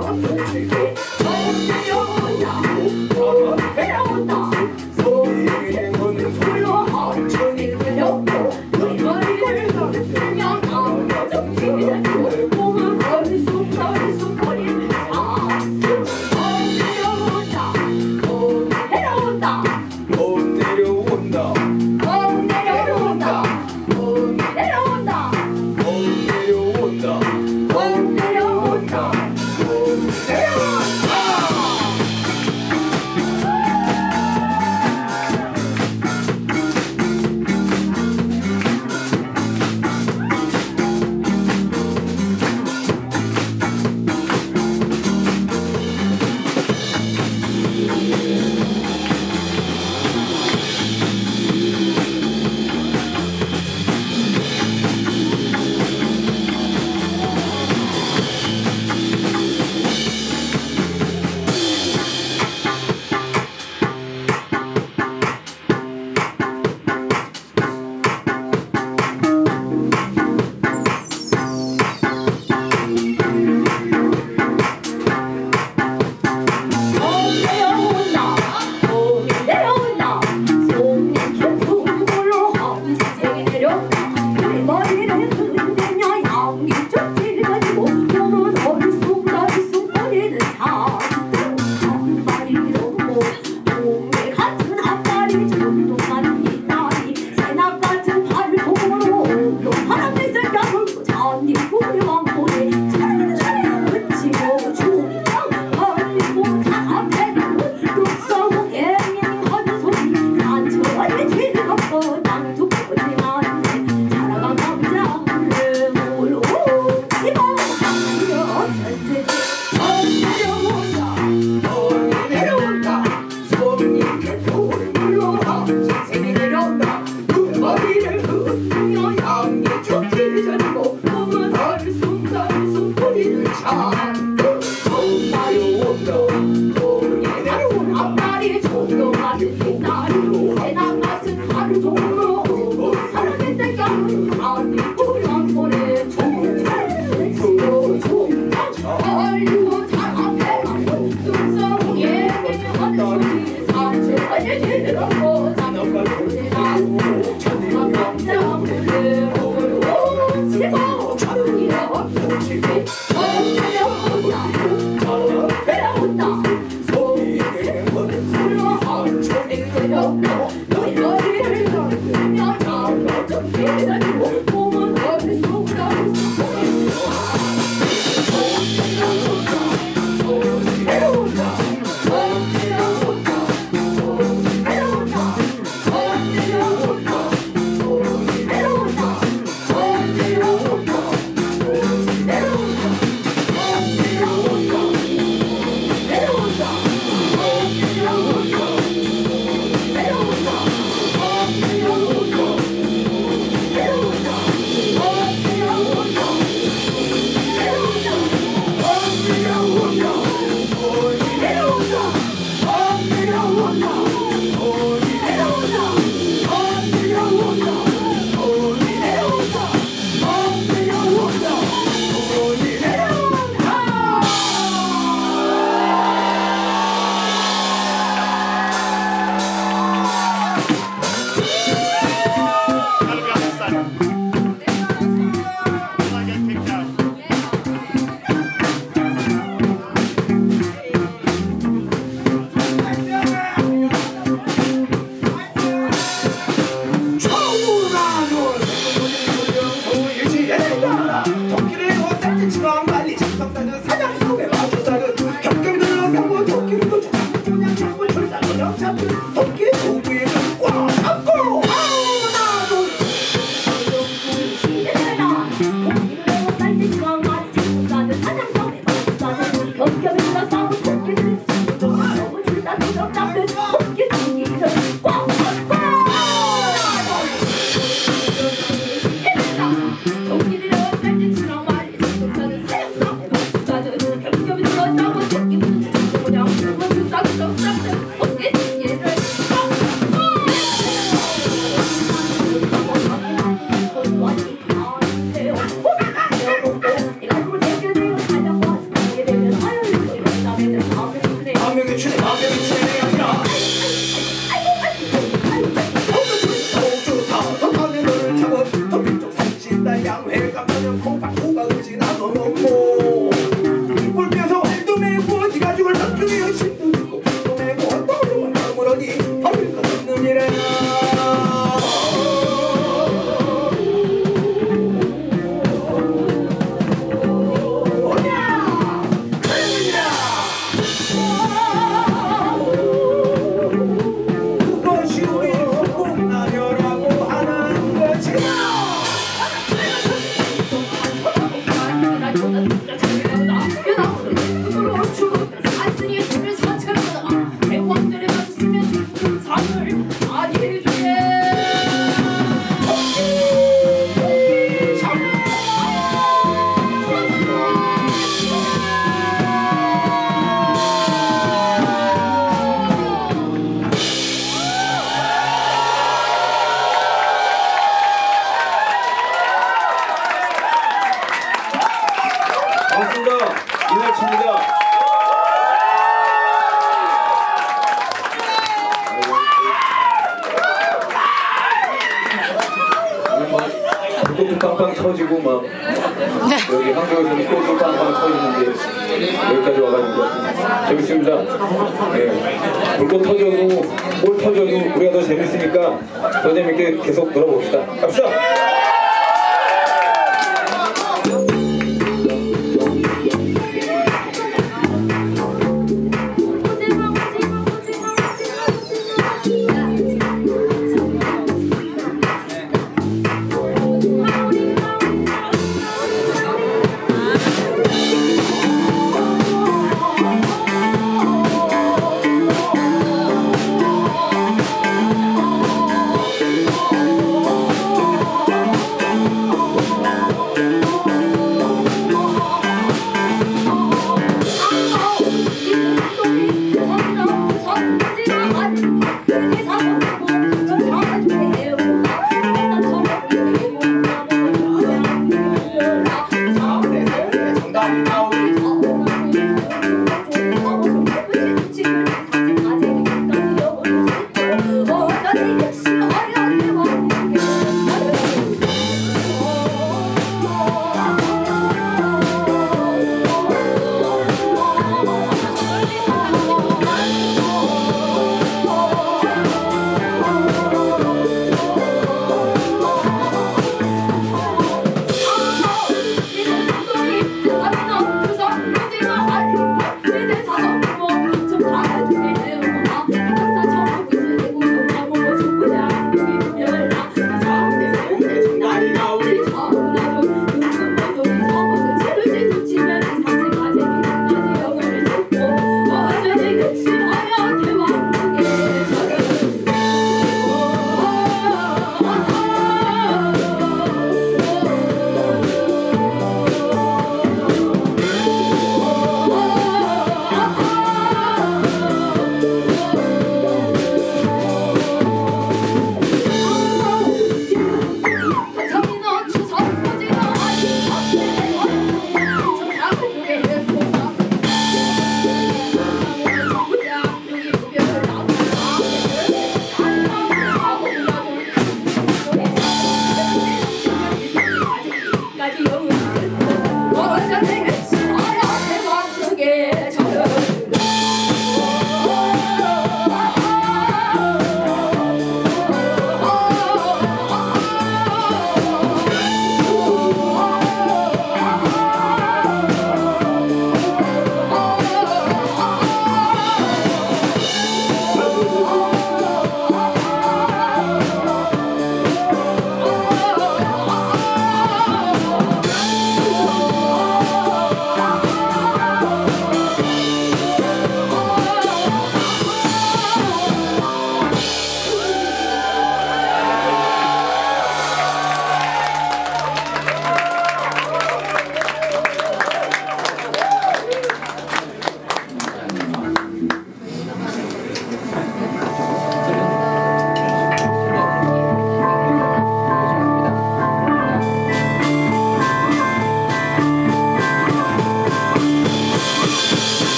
Música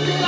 Thank you.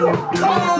Come on.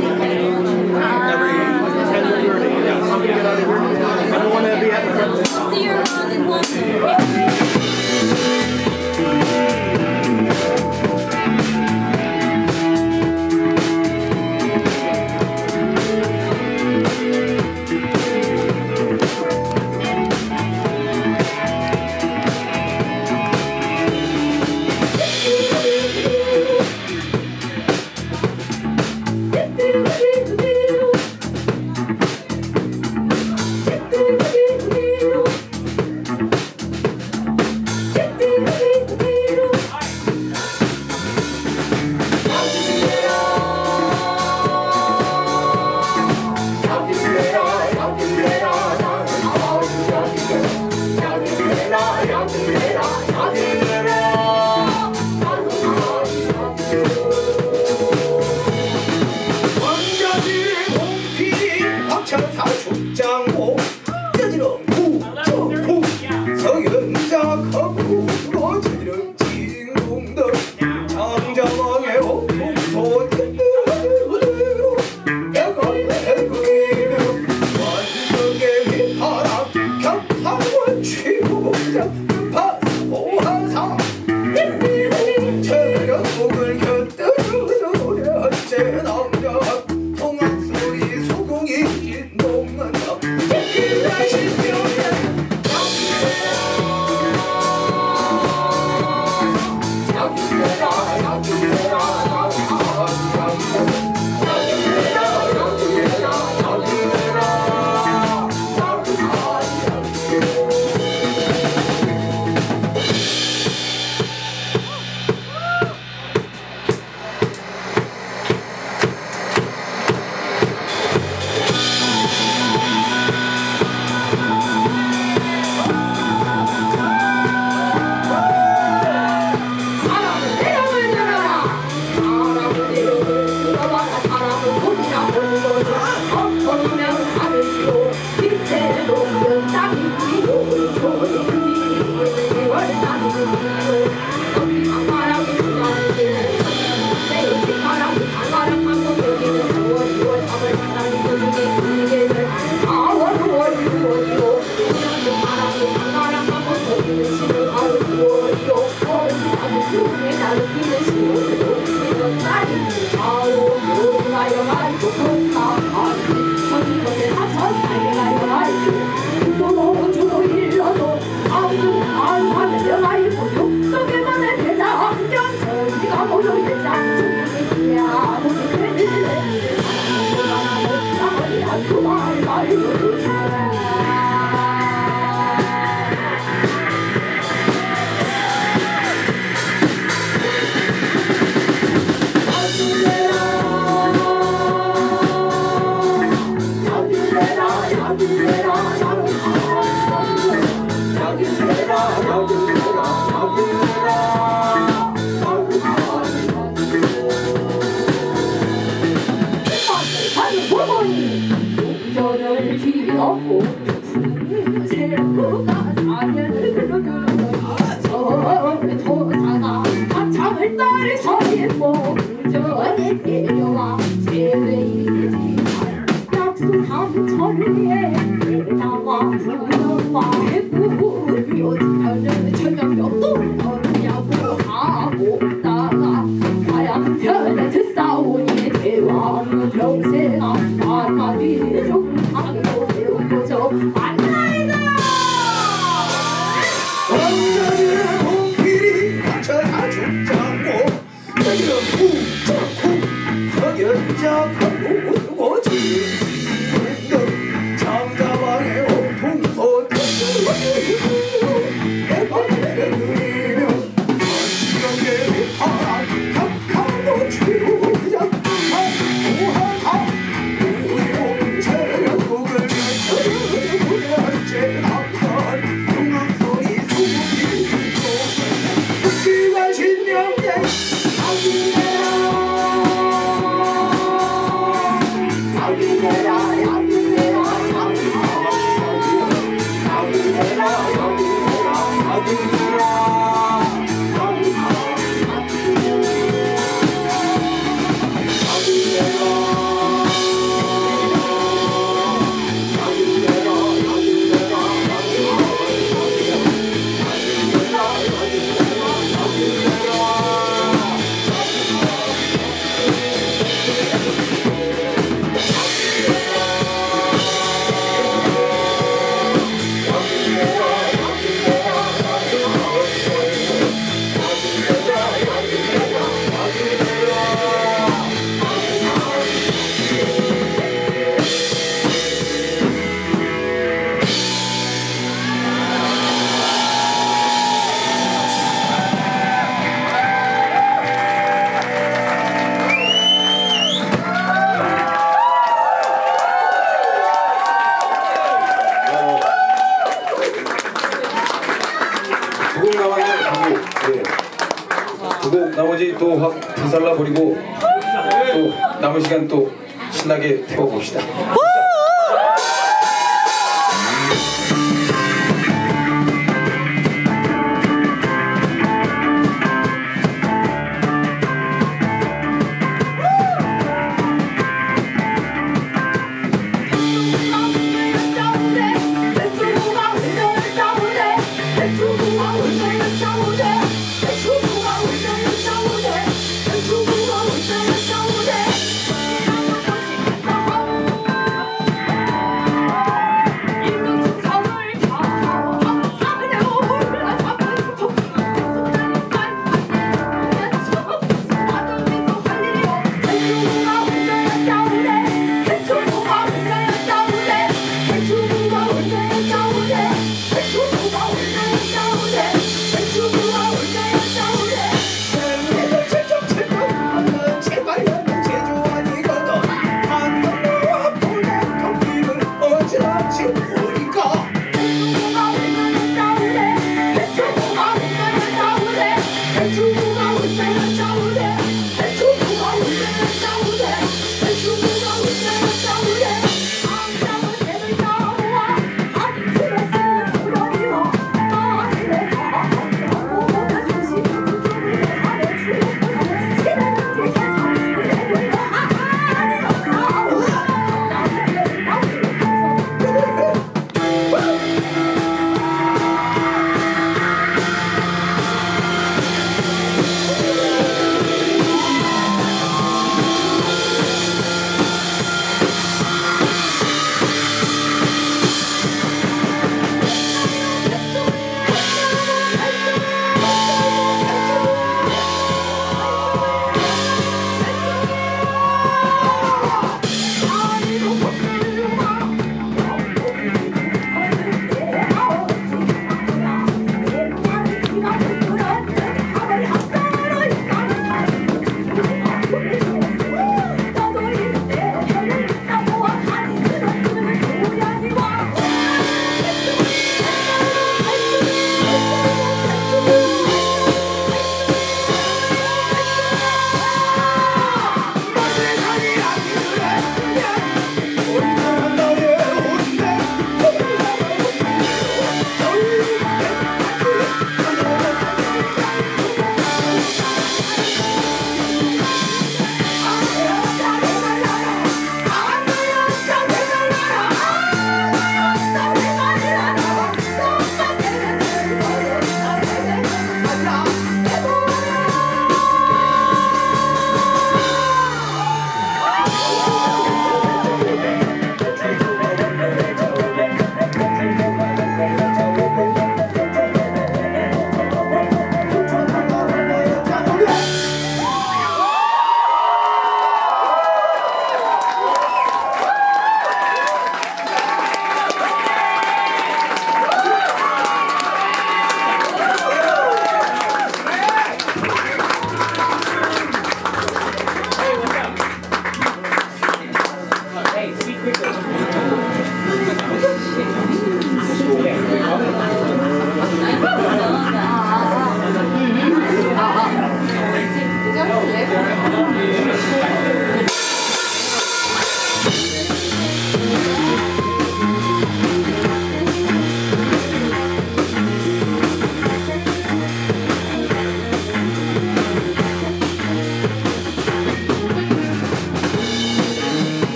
哇！哎呦，我的天哪！我怎么样？都难过，难过，难过，哎呀，真是倒霉的我，人生啊，哪里有坎坷就多着。